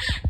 you